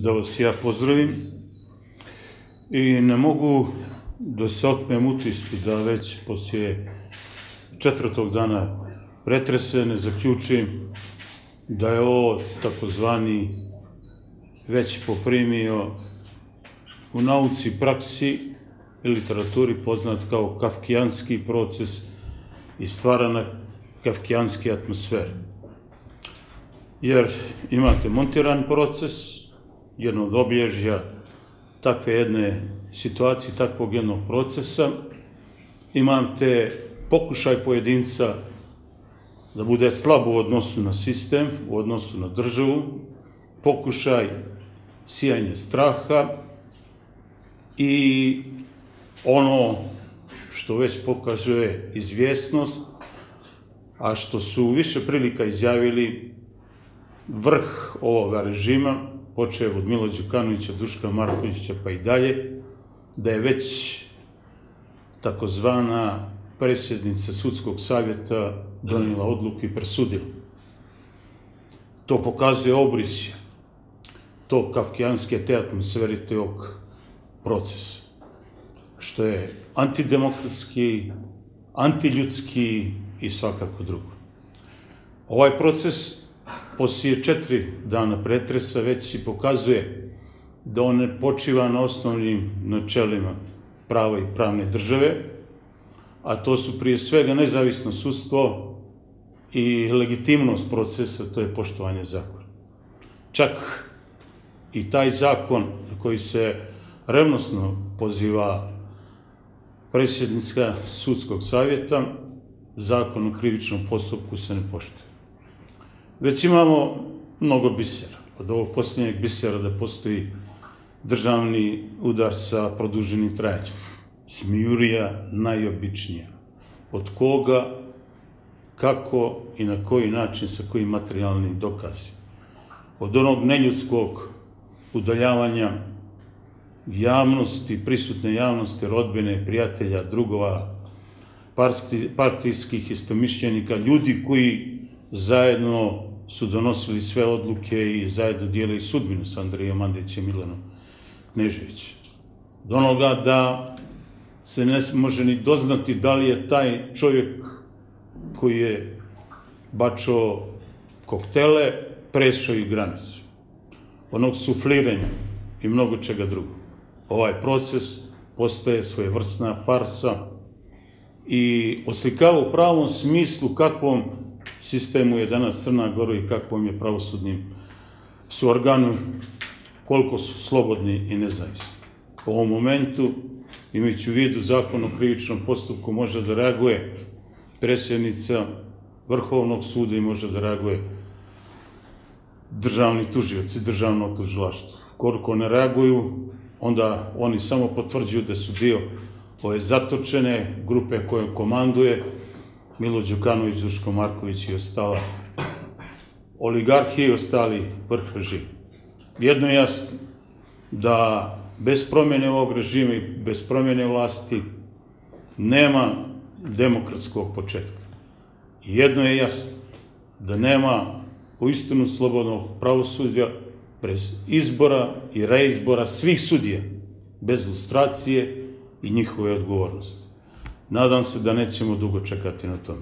da vas ja pozdravim i ne mogu da se otmem utisku da već poslije četvrtog dana pretrese ne zaključim da je ovo takozvani već poprimio u nauci, praksi i literaturi poznat kao kafkijanski proces i stvarana kafkijanske atmosfere. Jer imate montiran proces, jedno od obježja takve jedne situacije, takvog jednog procesa. Imate pokušaj pojedinca da bude slab u odnosu na sistem, u odnosu na državu, pokušaj sijanje straha i ono što već pokazuje izvjesnost, a što su više prilika izjavili vrh ovoga režima, počev od Milo Đukanovića, Duška Markovića pa i dalje, da je već takozvana presjednica sudskog savjeta donijela odluku i presudila. To pokazuje obrisje to kafkijanske te atmosfere tog procesa, što je antidemokratski, antiljudski i svakako drugo. Ovaj proces poslije četiri dana pretresa već i pokazuje da on ne počiva na osnovnim načelima prava i pravne države, a to su prije svega nezavisno sudstvo i legitimnost procesa, to je poštovanje zakona. Čak i taj zakon na koji se revnosno poziva predsjednica sudskog savjeta, zakon o krivičnom postupku se ne poštuje. Već imamo mnogo bisera. Od ovog posljednjeg bisera da postoji državni udar sa produženim trajanjem. Smijurija najobičnija. Od koga, kako i na koji način, sa kojim materijalnim dokazima. Od onog neljudskog udaljavanja javnosti, prisutne javnosti, rodbine, prijatelja, drugova, partijskih istomišljenika, ljudi koji zajedno su donosili sve odluke i zajedno dijeli sudbinu sa Andrijom Mandićem i Milanom Kneževićem. Do onoga da se ne može ni doznati da li je taj čovjek koji je bačao koktele, prešao i granicu. Onog sufliranja i mnogo čega drugog. Ovaj proces postaje svojevrsna farsa i oslikava u pravom smislu kakvom sistemu je danas Crna Gora i kakvom je pravosudnim su organu, koliko su slobodni i nezavisni. U ovom momentu, imajući u vidu zakon o krivičnom postupku, može da reaguje presjednica Vrhovnog suda i može da reaguje državni tužioci, državno tužilaštvo. Koliko ne reaguju, onda oni samo potvrđuju da su dio ove zatočene grupe koje komanduje Milo Đukanović, Duško Marković i ostala oligarhije i ostali vrh režima. Jedno je jasno, da bez promjene ovog režima i bez promjene vlasti nema demokratskog početka. Jedno je jasno, da nema uistinu slobodnog pravosuđa bez izbora i reizbora svih sudija, bez lustracije i njihove odgovornosti. Nadam se da nećemo dugo čekati na tome.